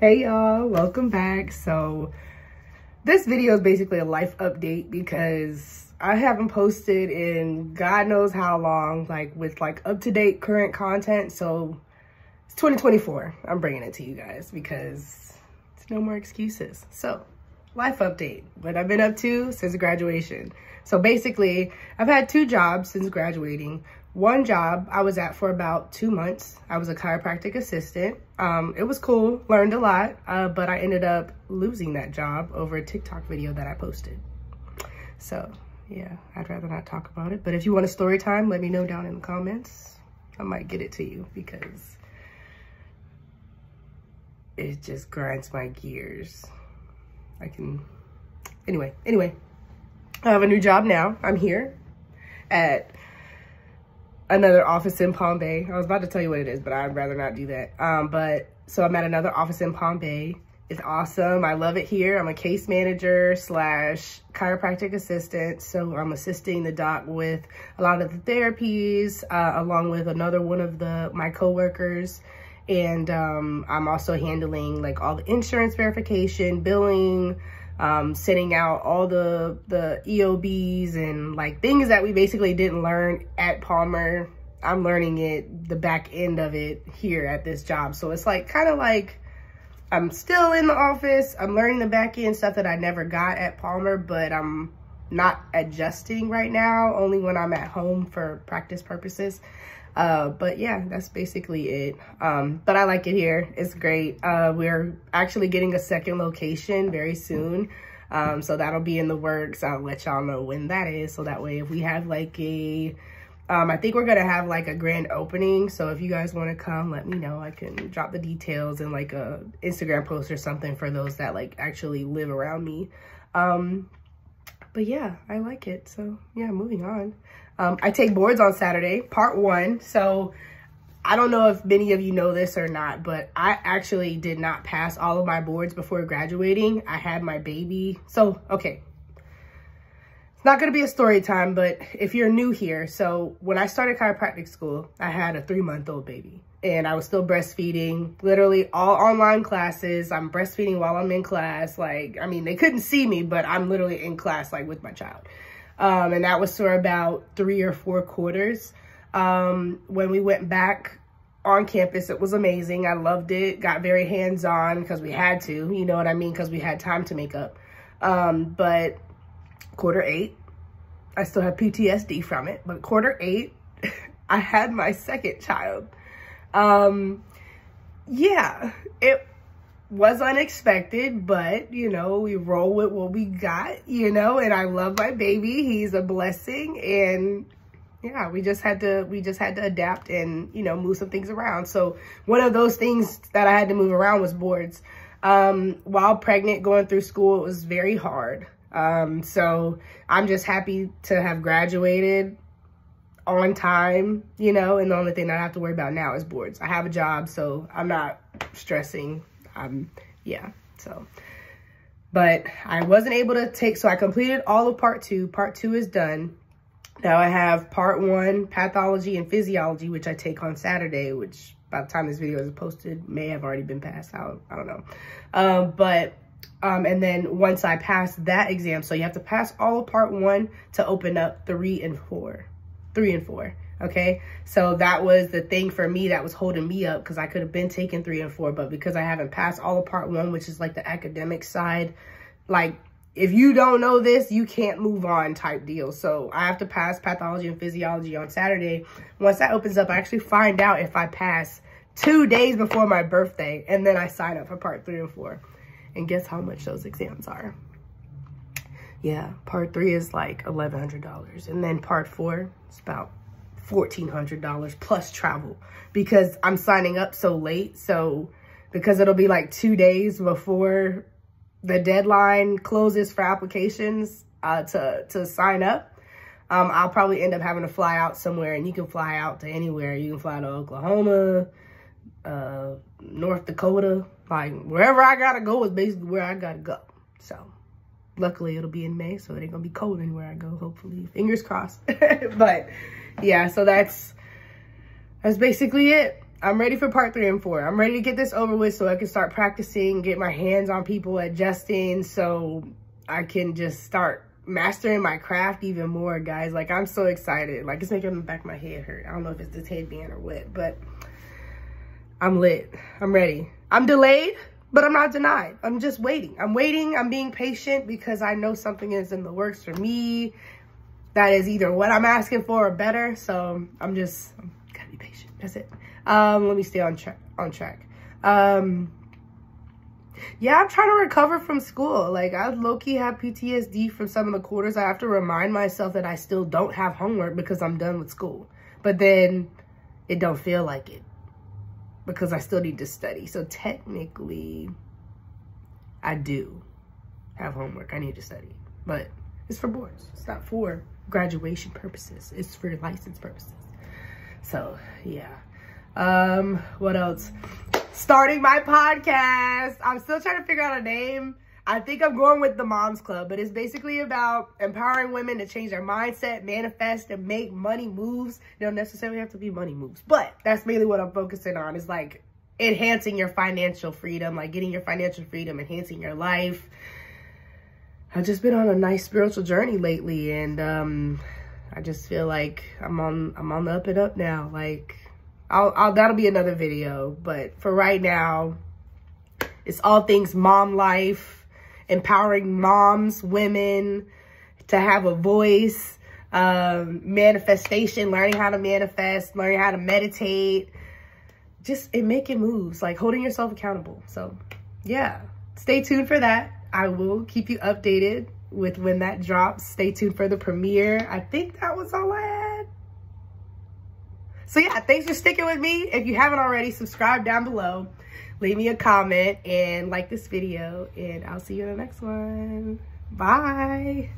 Hey y'all, welcome back. So this video is basically a life update because I haven't posted in God knows how long, like with like up-to-date current content. So it's 2024. I'm bringing it to you guys because it's no more excuses. So life update, what I've been up to since graduation. So basically, I've had two jobs since graduating. One job I was at for about two months. I was a chiropractic assistant. Um, it was cool, learned a lot, uh, but I ended up losing that job over a TikTok video that I posted. So yeah, I'd rather not talk about it. But if you want a story time, let me know down in the comments. I might get it to you because it just grinds my gears. I can, anyway, anyway, I have a new job now. I'm here at another office in Palm Bay. I was about to tell you what it is, but I'd rather not do that. Um, but so I'm at another office in Palm Bay. It's awesome. I love it here. I'm a case manager slash chiropractic assistant. So I'm assisting the doc with a lot of the therapies, uh, along with another one of the my coworkers. And um, I'm also handling like all the insurance verification, billing, um, sending out all the, the EOBs and like things that we basically didn't learn at Palmer. I'm learning it, the back end of it here at this job. So it's like kind of like I'm still in the office. I'm learning the back end stuff that I never got at Palmer, but I'm not adjusting right now, only when I'm at home for practice purposes. Uh, but yeah, that's basically it. Um, but I like it here. It's great. Uh, we're actually getting a second location very soon. Um, so that'll be in the works. I'll let y'all know when that is. So that way, if we have like a, um, I think we're going to have like a grand opening. So if you guys want to come, let me know. I can drop the details in like a Instagram post or something for those that like actually live around me. Um, but yeah, I like it. So yeah, moving on. Um, I take boards on Saturday, part one. So I don't know if many of you know this or not, but I actually did not pass all of my boards before graduating. I had my baby. So, okay. It's not going to be a story time, but if you're new here, so when I started chiropractic school, I had a three-month-old baby and I was still breastfeeding, literally all online classes. I'm breastfeeding while I'm in class. Like, I mean, they couldn't see me, but I'm literally in class, like with my child. Um, and that was for about three or four quarters. Um, when we went back on campus, it was amazing. I loved it. Got very hands-on because we had to, you know what I mean? Because we had time to make up. Um, but quarter eight, I still have PTSD from it, but quarter eight, I had my second child. Um, yeah, it was unexpected, but you know, we roll with what we got, you know, and I love my baby. He's a blessing and yeah, we just had to we just had to adapt and, you know, move some things around. So one of those things that I had to move around was boards. Um, while pregnant going through school, it was very hard. Um, so I'm just happy to have graduated on time, you know, and the only thing I have to worry about now is boards. I have a job, so I'm not stressing um, yeah, so. But I wasn't able to take, so I completed all of part two. Part two is done. Now I have part one, pathology and physiology, which I take on Saturday, which by the time this video is posted, may have already been passed out. I don't know. Um, but, um, and then once I pass that exam, so you have to pass all of part one to open up three and four, three and four okay? So that was the thing for me that was holding me up because i could have been taking three and four but because i haven't passed all of part one which is like the academic side like if you don't know this you can't move on type deal. So i have to pass pathology and physiology on saturday. Once that opens up i actually find out if i pass two days before my birthday and then i sign up for part three and four. And guess how much those exams are? Yeah part three is like $1100 and then part four it's about $1,400 plus travel because I'm signing up so late. So because it'll be like two days before the deadline closes for applications uh, to, to sign up, um, I'll probably end up having to fly out somewhere and you can fly out to anywhere. You can fly to Oklahoma, uh, North Dakota, like wherever I gotta go is basically where I gotta go. So luckily it'll be in May, so it ain't gonna be cold anywhere I go, hopefully. Fingers crossed. but yeah, so that's that's basically it. I'm ready for part three and four. I'm ready to get this over with so I can start practicing, get my hands on people adjusting so I can just start mastering my craft even more, guys. Like, I'm so excited. Like, it's making the back of my head hurt. I don't know if it's this headband or what, but I'm lit. I'm ready. I'm delayed, but I'm not denied. I'm just waiting. I'm waiting. I'm being patient because I know something is in the works for me. That is either what I'm asking for or better. So I'm just, gotta be patient. That's it. Um, let me stay on track. On track. Um, yeah, I'm trying to recover from school. Like, I low-key have PTSD from some of the quarters. I have to remind myself that I still don't have homework because I'm done with school. But then it don't feel like it because I still need to study. So technically, I do have homework. I need to study. But it's for boards. It's not for graduation purposes. It's for license purposes. So, yeah. Um, what else? Starting my podcast. I'm still trying to figure out a name. I think I'm going with the Moms Club, but it's basically about empowering women to change their mindset, manifest, and make money moves. They don't necessarily have to be money moves, but that's mainly what I'm focusing on is like enhancing your financial freedom, like getting your financial freedom, enhancing your life. I've just been on a nice spiritual journey lately, and um, I just feel like I'm on I'm on the up and up now. Like I'll, I'll that'll be another video. But for right now, it's all things mom life, empowering moms, women to have a voice, um, manifestation, learning how to manifest, learning how to meditate, just in making moves, like holding yourself accountable. So yeah, stay tuned for that. I will keep you updated with when that drops. Stay tuned for the premiere. I think that was all I had. So yeah, thanks for sticking with me. If you haven't already, subscribe down below. Leave me a comment and like this video. And I'll see you in the next one. Bye.